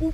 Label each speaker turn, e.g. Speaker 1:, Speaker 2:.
Speaker 1: Ooh.